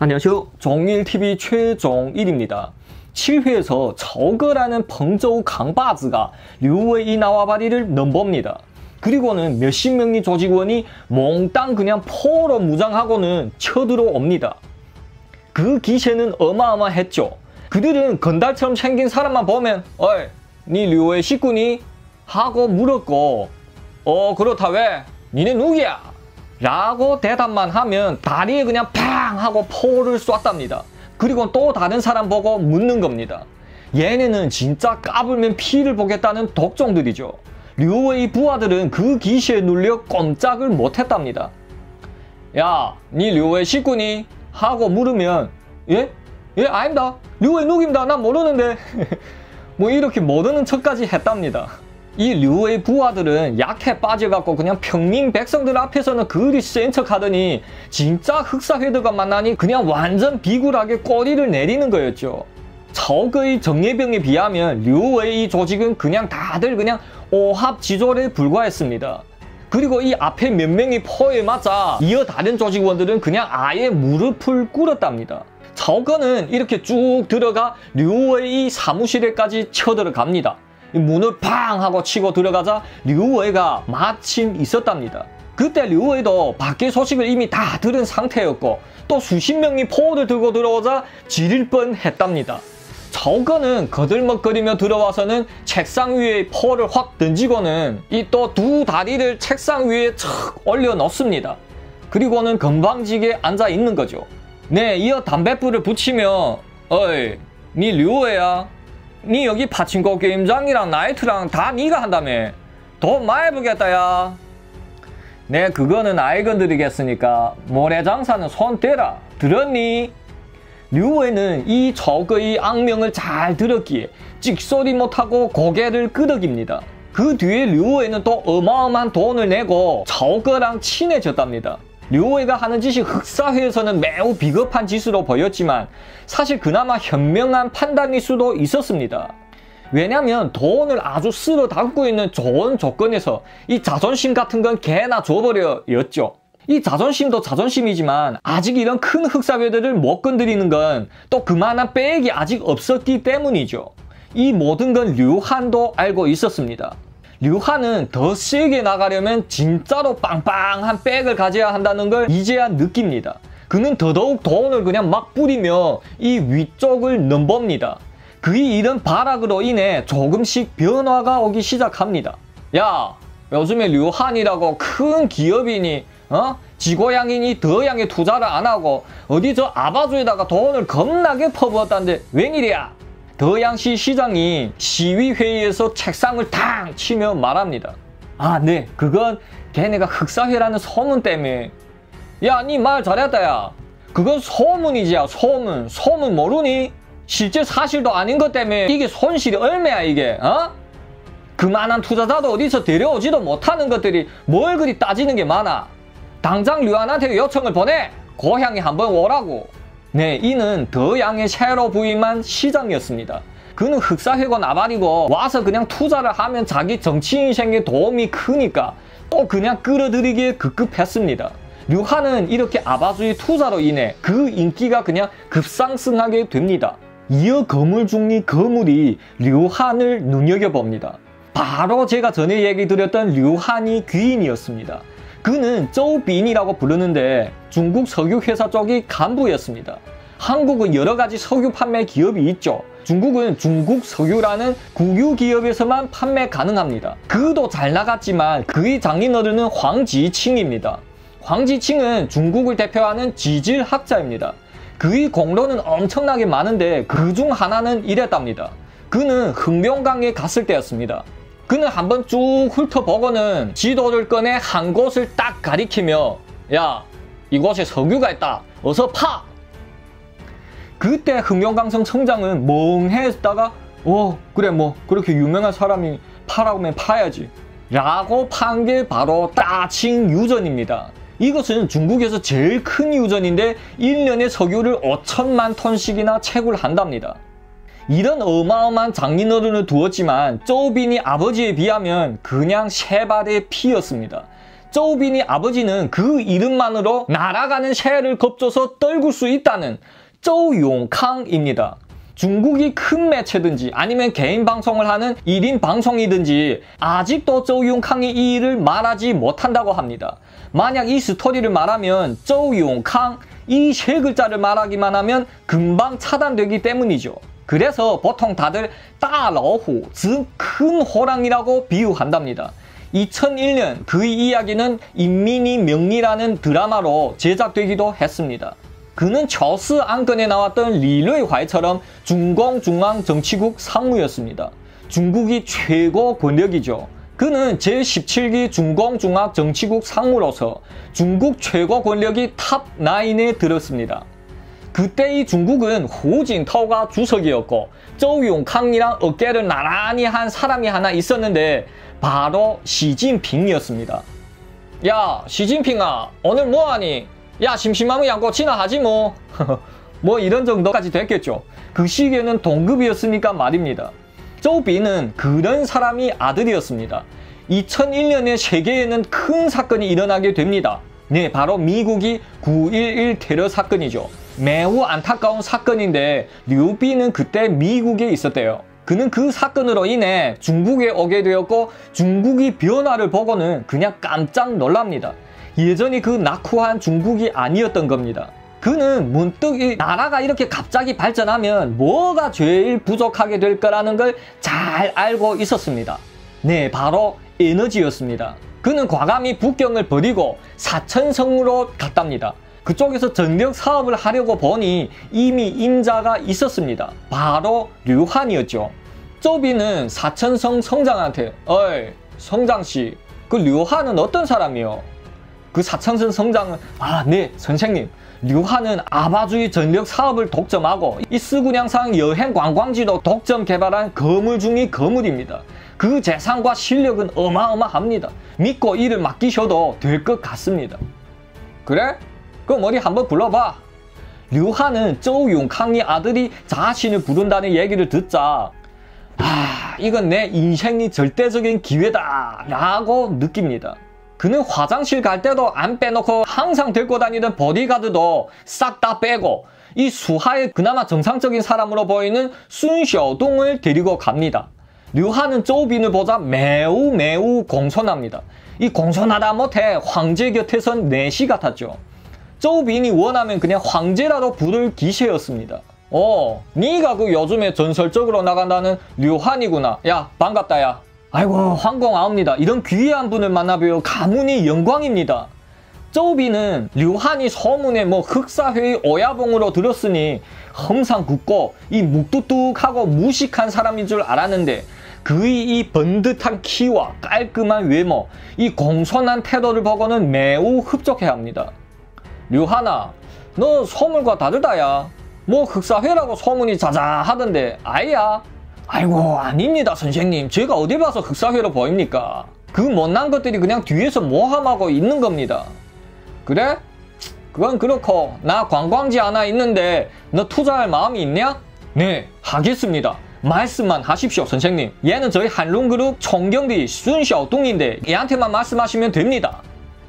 안녕하세요. 정일TV 최정일입니다. 7회에서 저거라는 펑저우 강바즈가 류웨이 나와바리를 넘봅니다. 그리고는 몇십 명의 조직원이 몽땅 그냥 포로 무장하고는 쳐들어옵니다. 그 기세는 어마어마했죠. 그들은 건달처럼 생긴 사람만 보면 어이 니 류웨이 식구니? 하고 물었고 어 그렇다 왜? 니네 누구야? 라고 대답만 하면 다리에 그냥 팡 하고 포를 쐈답니다. 그리고 또 다른 사람 보고 묻는 겁니다. 얘네는 진짜 까불면 피를 보겠다는 독종들이죠. 류의 부하들은 그 기시에 눌려 꼼짝을 못했답니다. 야, 니 류의 식구니? 하고 물으면 예? 예, 아닙니다. 류의 누입니다. 난 모르는데. 뭐 이렇게 모르는 척까지 했답니다. 이 류의 부하들은 약해 빠져갖고 그냥 평민 백성들 앞에서는 그리 센 척하더니 진짜 흑사회드가 만나니 그냥 완전 비굴하게 꼬리를 내리는 거였죠. 적의 정예병에 비하면 류의 조직은 그냥 다들 그냥 오합지졸에 불과했습니다. 그리고 이 앞에 몇 명이 포에 맞아 이어 다른 조직원들은 그냥 아예 무릎을 꿇었답니다. 저거는 이렇게 쭉 들어가 류의 사무실에까지 쳐들어갑니다. 문을 팡 하고 치고 들어가자 류웨이가 마침 있었답니다. 그때 류웨이도 밖에 소식을 이미 다 들은 상태였고 또 수십 명이 포를 들고 들어오자 지릴 뻔했답니다. 저거는 거들먹거리며 들어와서는 책상 위에 포를 확 던지고는 이 또 두 다리를 책상 위에 척 올려 놓습니다. 그리고는 건방지게 앉아 있는 거죠. 네, 이어 담뱃불을 붙이며 어이, 니 류웨야 니 여기 파친코 게임장이랑 나이트랑 다 니가 한다며 돈 많이 벌겠다 야. 네 그거는 아이 건 드리겠으니까 모래장사는 손 떼라 들었니? 류웨는 이 적의 악명을 잘 들었기에 찍소리 못하고 고개를 끄덕입니다. 그 뒤에 류웨는 또 어마어마한 돈을 내고 저거랑 친해졌답니다. 류웨이가 하는 짓이 흑사회에서는 매우 비겁한 짓으로 보였지만 사실 그나마 현명한 판단일 수도 있었습니다. 왜냐면 돈을 아주 쓸어 담고 있는 좋은 조건에서 이 자존심 같은 건 개나 줘버려 였죠. 이 자존심도 자존심이지만 아직 이런 큰 흑사회들을 못 건드리는 건 또 그만한 빼액이 아직 없었기 때문이죠. 이 모든 건 류한도 알고 있었습니다. 류하는 더 세게 나가려면 진짜로 빵빵한 백을 가져야 한다는 걸 이제야 느낍니다. 그는 더더욱 돈을 그냥 막 뿌리며 이 위쪽을 넘봅니다. 그의 이런 발악으로 인해 조금씩 변화가 오기 시작합니다. 야, 요즘에 류한이라고 큰 기업이니, 어? 지고양이니 더양에 투자를 안 하고 어디 저 아바주에다가 돈을 겁나게 퍼부었다는데 웬일이야? 더양시 시장이 시위회의에서 책상을 탕 치며 말합니다. 아, 네, 그건 걔네가 흑사회라는 소문 때문에. 야, 니 말 잘했다, 야. 그건 소문이지, 야, 소문. 소문 모르니? 실제 사실도 아닌 것 때문에 이게 손실이 얼마야, 이게, 어? 그만한 투자자도 어디서 데려오지도 못하는 것들이 뭘 그리 따지는 게 많아. 당장 류안한테 요청을 보내! 고향에 한번 오라고. 네, 이는 더 양의 새로 부임한 시장이었습니다. 그는 흑사회고 나발이고 와서 그냥 투자를 하면 자기 정치 인생에 도움이 크니까 또 그냥 끌어들이기에 급급했습니다. 류하는 이렇게 아바주의 투자로 인해 그 인기가 그냥 급상승하게 됩니다. 이어 거물 중리 거물이 류한을 눈여겨봅니다. 바로 제가 전에 얘기 드렸던 류한이 귀인이었습니다. 그는 쪼우빈이라고 부르는데 중국 석유회사 쪽이 간부였습니다. 한국은 여러 가지 석유 판매 기업이 있죠. 중국은 중국 석유라는 국유 기업에서만 판매 가능합니다. 그도 잘 나갔지만 그의 장인어른은 황지칭입니다. 황지칭은 중국을 대표하는 지질학자입니다. 그의 공로는 엄청나게 많은데 그 중 하나는 이랬답니다. 그는 흥룡강에 갔을 때였습니다. 그는 한번 쭉 훑어보고는 지도를 꺼내 한 곳을 딱 가리키며 야 이곳에 석유가 있다. 어서 파! 그때 흥룡강성 청장은 멍해있다가 어 그래 뭐 그렇게 유명한 사람이 파라고 하면 파야지. 라고 판 게 바로 따칭 유전입니다. 이것은 중국에서 제일 큰 유전인데 1년에 석유를 5천만 톤씩이나 채굴한답니다. 이런 어마어마한 장인어른을 두었지만 쪼빈이 아버지에 비하면 그냥 세 발의 피였습니다. 쪼빈이 아버지는 그 이름만으로 날아가는 새를 겁줘서 떨굴 수 있다는 쪼용캉입니다. 중국이 큰 매체든지 아니면 개인 방송을 하는 1인 방송이든지 아직도 쪼용캉이 이 일을 말하지 못한다고 합니다. 만약 이 스토리를 말하면 쪼용캉 이 세 글자를 말하기만 하면 금방 차단되기 때문이죠. 그래서 보통 다들 따라후, 즉큰 호랑이라고 비유한답니다. 2001년 그 이야기는 인민이 명리라는 드라마로 제작되기도 했습니다. 그는 저스 안건에 나왔던 리뢰화이처럼 중공 중앙 정치국 상무였습니다. 중국이 최고 권력이죠. 그는 제17기 중공중앙 정치국 상무로서 중국 최고 권력의 top 9에 들었습니다. 그때 이 중국은 후진타오가 주석이었고 쪼용캉이랑 어깨를 나란히 한 사람이 하나 있었는데 바로 시진핑이었습니다. 야 시진핑아 오늘 뭐하니? 야 심심하면 양꼬치나 하지 뭐. 뭐 이런 정도까지 됐겠죠. 그 시기에는 동급이었으니까 말입니다. 쪼빈은 그런 사람의 아들이었습니다. 2001년에 세계에는 큰 사건이 일어나게 됩니다. 네, 바로 미국이 9.11 테러 사건이죠. 매우 안타까운 사건인데 류비는 그때 미국에 있었대요. 그는 그 사건으로 인해 중국에 오게 되었고 중국이 변화를 보고는 그냥 깜짝 놀랍니다. 예전이 그 낙후한 중국이 아니었던 겁니다. 그는 문득 이 나라가 이렇게 갑자기 발전하면 뭐가 제일 부족하게 될 거라는 걸 잘 알고 있었습니다. 네, 바로 에너지였습니다. 그는 과감히 북경을 버리고 사천성으로 갔답니다. 그쪽에서 전력 사업을 하려고 보니 이미 임자가 있었습니다. 바로 류한이었죠. 쪼비는 사천성 성장한테 어이 성장씨 그 류한은 어떤 사람이요? 그 사천성 성장은 아 네 선생님 류한은 아바주의 전력 사업을 독점하고 이 스구량상 여행 관광지도 독점 개발한 거물 중의 거물입니다. 그 재산과 실력은 어마어마합니다. 믿고 일을 맡기셔도 될 것 같습니다. 그래? 그럼 어디 한번 불러봐. 류한은 쪼용캉이 아들이 자신을 부른다는 얘기를 듣자 아 이건 내 인생이 절대적인 기회다 라고 느낍니다. 그는 화장실 갈 때도 안 빼놓고 항상 들고 다니던 보디가드도 싹 다 빼고 이 수하의 그나마 정상적인 사람으로 보이는 순셔동을 데리고 갑니다. 류한은 쪼빈을 보자 매우 매우 공손합니다. 이 공손하다 못해 황제 곁에선 내시 같았죠. 쪼빈이 원하면 그냥 황제라도 부를 기세였습니다. 어, 네가 그 요즘에 전설적으로 나간다는 류한이구나. 야, 반갑다, 야. 아이고, 황공아옵니다. 이런 귀한 분을 만나뵈어 가문이 영광입니다. 쪼비는 류한이 소문에 뭐 흑사회의 오야봉으로 들었으니 항상 굳고 이 묵뚝뚝하고 무식한 사람인 줄 알았는데 그의 이 번듯한 키와 깔끔한 외모, 이 공손한 태도를 보고는 매우 흡족해합니다. 류하나, 너 소문과 다르다야. 뭐 흑사회라고 소문이 자자하던데 아이야? 아이고 아닙니다 선생님. 제가 어디 봐서 흑사회로 보입니까? 그 못난 것들이 그냥 뒤에서 모함하고 있는 겁니다. 그래? 그건 그렇고 나 관광지 하나 있는데 너 투자할 마음이 있냐? 네 하겠습니다. 말씀만 하십시오 선생님. 얘는 저희 한룽그룹 총경비 순샤동인데 얘한테만 말씀하시면 됩니다.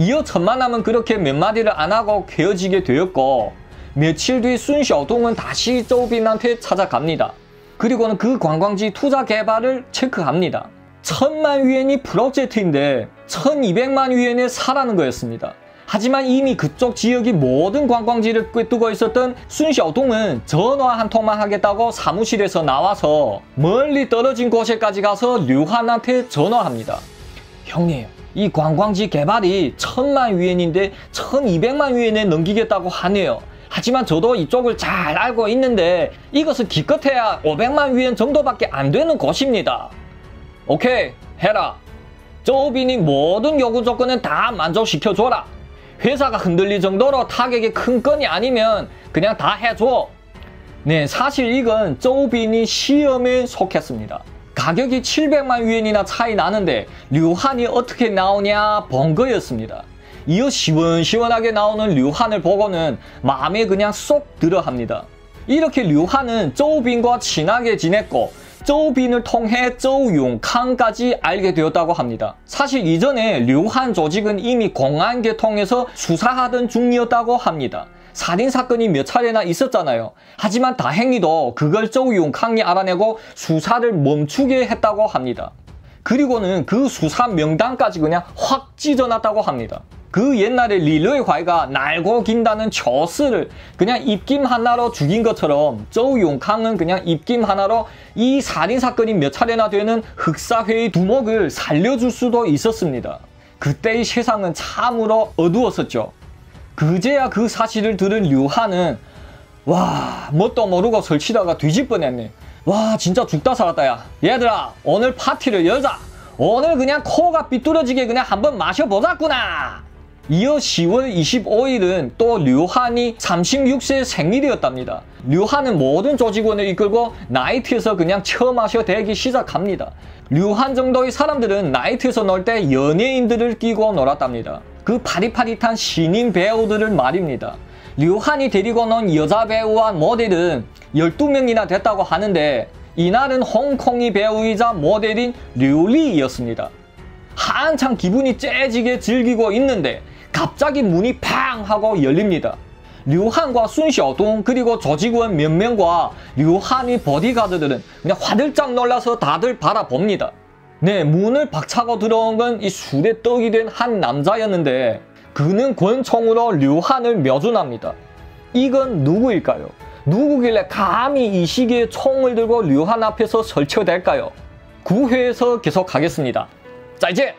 이어 천만남은 그렇게 몇 마디를 안 하고 헤어지게 되었고 며칠 뒤 순샤동은 다시 쪼빈한테 찾아갑니다. 그리고는 그 관광지 투자 개발을 체크합니다. 천만 위엔이 프로젝트인데 1200만 위엔에 사라는 거였습니다. 하지만 이미 그쪽 지역이 모든 관광지를 꿰뚫고 있었던 순샤동은 전화 한 통만 하겠다고 사무실에서 나와서 멀리 떨어진 곳에까지 가서 류한한테 전화합니다. 형님, 이 관광지 개발이 천만 위엔인데 천이백만 위엔에 넘기겠다고 하네요. 하지만 저도 이쪽을 잘 알고 있는데 이것은 기껏해야 500만 위엔 정도밖에 안 되는 곳입니다. 오케이, 해라. 저빈이 모든 요구 조건은 다 만족시켜줘라. 회사가 흔들릴 정도로 타격이 큰 건이 아니면 그냥 다 해줘. 네, 사실 이건 쪼빈이 시험에 속했습니다. 가격이 700만 위엔이나 차이 나는데 류한이 어떻게 나오냐 번거였습니다. 이어 시원시원하게 나오는 류한을 보고는 마음에 그냥 쏙 들어합니다. 이렇게 류한은 조우빈과 친하게 지냈고 조우빈을 통해 조우용캉까지 알게 되었다고 합니다. 사실 이전에 류한 조직은 이미 공안계 통해서 수사하던 중이었다고 합니다. 살인 사건이 몇 차례나 있었잖아요. 하지만 다행히도 그걸 조우용 캉이 알아내고 수사를 멈추게 했다고 합니다. 그리고는 그 수사 명단까지 그냥 확 찢어놨다고 합니다. 그 옛날에 리르의 과이가 날고 긴다는 저스를 그냥 입김 하나로 죽인 것처럼 저우용캉은 그냥 입김 하나로 이 살인사건이 몇 차례나 되는 흑사회의 두목을 살려줄 수도 있었습니다. 그때의 세상은 참으로 어두웠었죠. 그제야 그 사실을 들은 류하는 와 뭣도 모르고 설치다가 뒤집 뻔했네. 와 진짜 죽다 살았다 야. 얘들아 오늘 파티를 열자. 오늘 그냥 코가 삐뚤어지게 그냥 한번 마셔보자꾸나. 이어 10월 25일은 또 류한이 36세 생일이었답니다. 류한은 모든 조직원을 이끌고 나이트에서 그냥 처 마셔 대기 시작합니다. 류한 정도의 사람들은 나이트에서 놀 때 연예인들을 끼고 놀았답니다. 그 파릿파릿한 신인 배우들을 말입니다. 류한이 데리고 논 여자 배우와 모델은 12명이나 됐다고 하는데 이날은 홍콩이 배우이자 모델인 류리이었습니다. 한창 기분이 째지게 즐기고 있는데 갑자기 문이 팡 하고 열립니다. 류한과 순셔동 그리고 조직원 몇 명과 류한의 보디가드들은 그냥 화들짝 놀라서 다들 바라봅니다. 네, 문을 박차고 들어온 건 이 술에 떡이 된 한 남자였는데 그는 권총으로 류한을 묘준합니다. 이건 누구일까요? 누구길래 감히 이 시기에 총을 들고 류한 앞에서 설치될까요? 9회에서 계속 하겠습니다. 자 이제